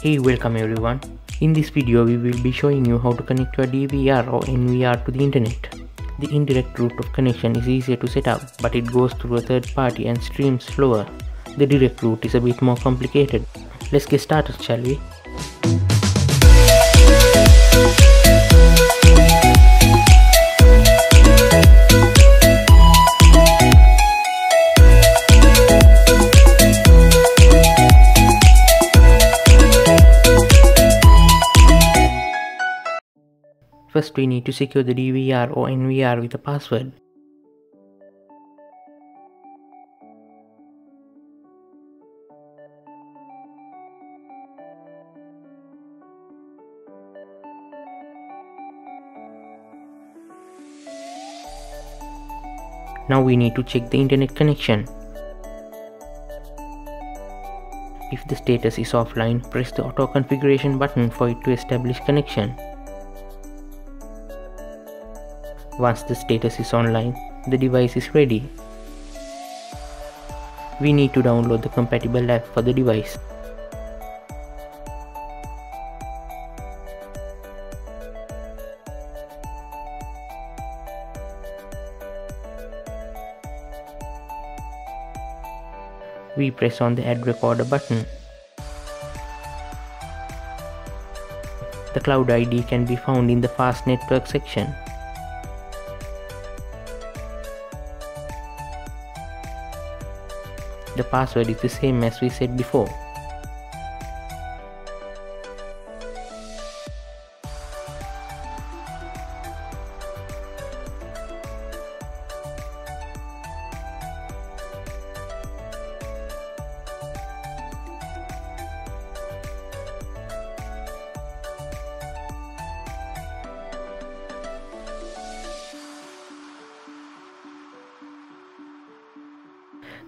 Hey welcome everyone. In this video we will be showing you how to connect your DVR or NVR to the internet. The indirect route of connection is easier to set up but it goes through a third party and streams slower. The direct route is a bit more complicated. Let's get started shall we? We need to secure the DVR or NVR with a password. Now we need to check the internet connection. If the status is offline, press the auto configuration button for it to establish connection. Once the status is online, the device is ready. We need to download the compatible app for the device. We press on the add recorder button. The cloud ID can be found in the fast network section. The password is the same as we said before.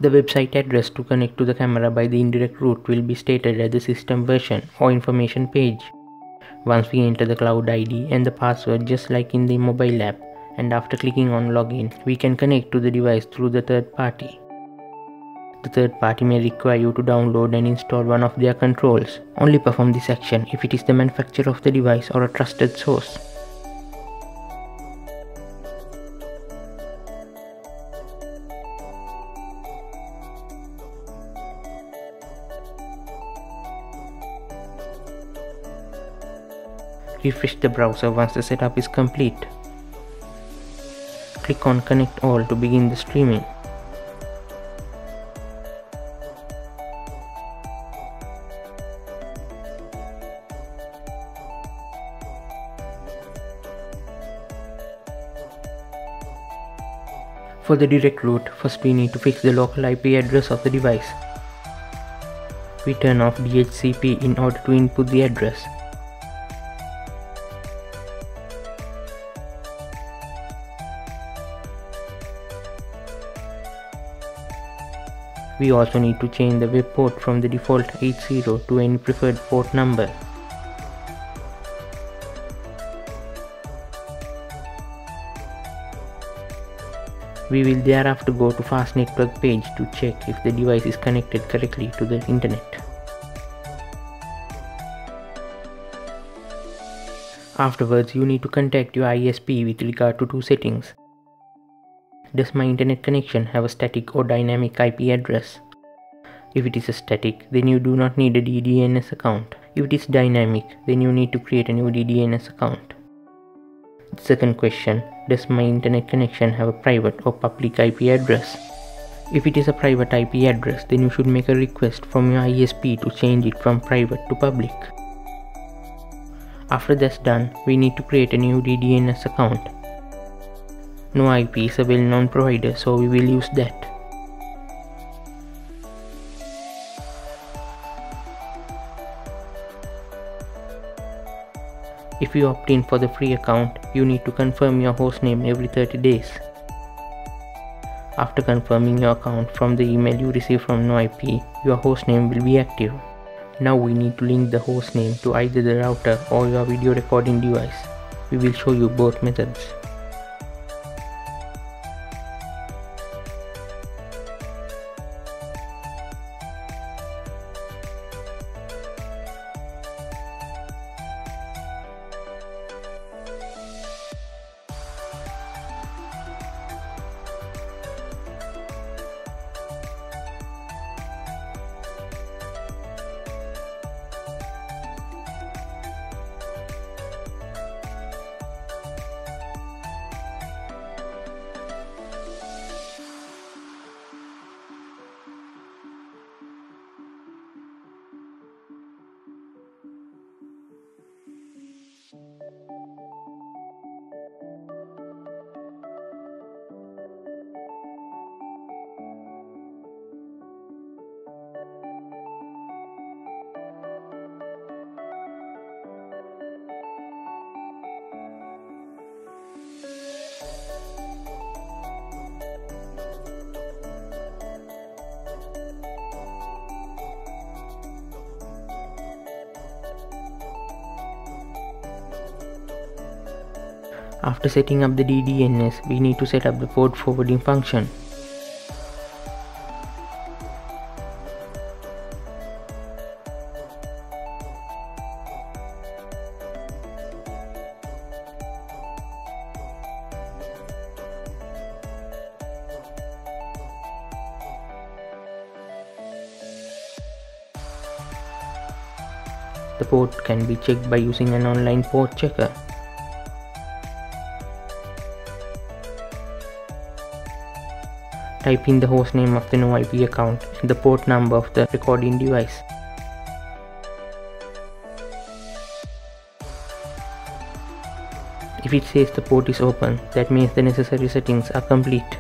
The website address to connect to the camera by the indirect route will be stated at the system version or information page. Once we enter the cloud ID and the password just like in the mobile app and after clicking on login we can connect to the device through the third party. The third party may require you to download and install one of their controls. Only perform this action if it is the manufacturer of the device or a trusted source. Refresh the browser once the setup is complete. Click on connect all to begin the streaming. For the direct route, first we need to fix the local IP address of the device. We turn off DHCP in order to input the address. We also need to change the web port from the default 80 to any preferred port number. We will thereafter go to Fast Network page to check if the device is connected correctly to the internet. Afterwards, you need to contact your ISP with regard to two settings. Does my internet connection have a static or dynamic IP address? If it is a static, then you do not need a DDNS account. If it is dynamic, then you need to create a new DDNS account. Second question, does my internet connection have a private or public IP address? If it is a private IP address, then you should make a request from your ISP to change it from private to public. After that's done, we need to create a new DDNS account. NoIP is a well-known provider so we will use that. If you opt in for the free account, you need to confirm your hostname every 30 days. After confirming your account from the email you receive from NoIP, your hostname will be active. Now we need to link the hostname to either the router or your video recording device. We will show you both methods. After setting up the DDNS, we need to set up the port forwarding function. The port can be checked by using an online port checker. Type in the hostname of the no IP account and the port number of the recording device. If it says the port is open, that means the necessary settings are complete.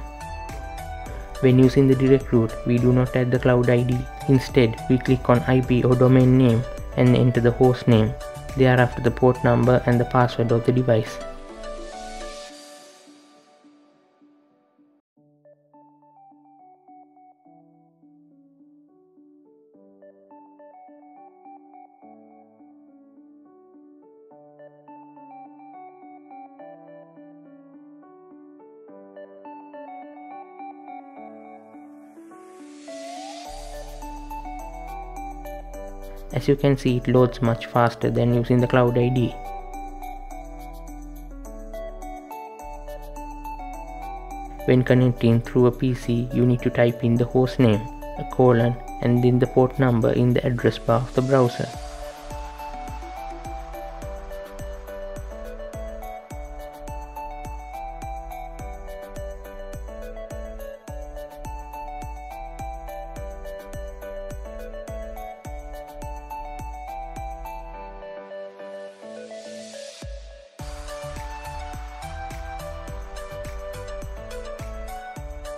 When using the direct route, we do not add the cloud ID. Instead, we click on IP or domain name and enter the host name, thereafter the port number and the password of the device. As you can see it loads much faster than using the Cloud ID. When connecting through a PC, you need to type in the host name, a colon, and then the port number in the address bar of the browser.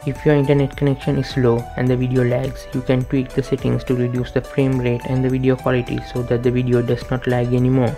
If your internet connection is slow and the video lags, you can tweak the settings to reduce the frame rate and the video quality so that the video does not lag anymore.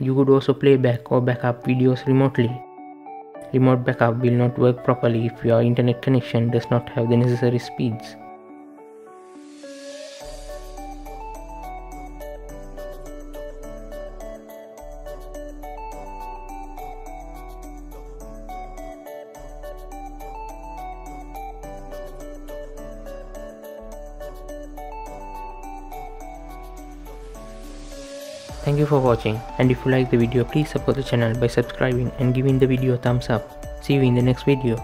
You could also play back or backup videos remotely. Remote backup will not work properly if your internet connection does not have the necessary speeds. Thank you for watching and if you like the video please support the channel by subscribing and giving the video a thumbs up. See you in the next video.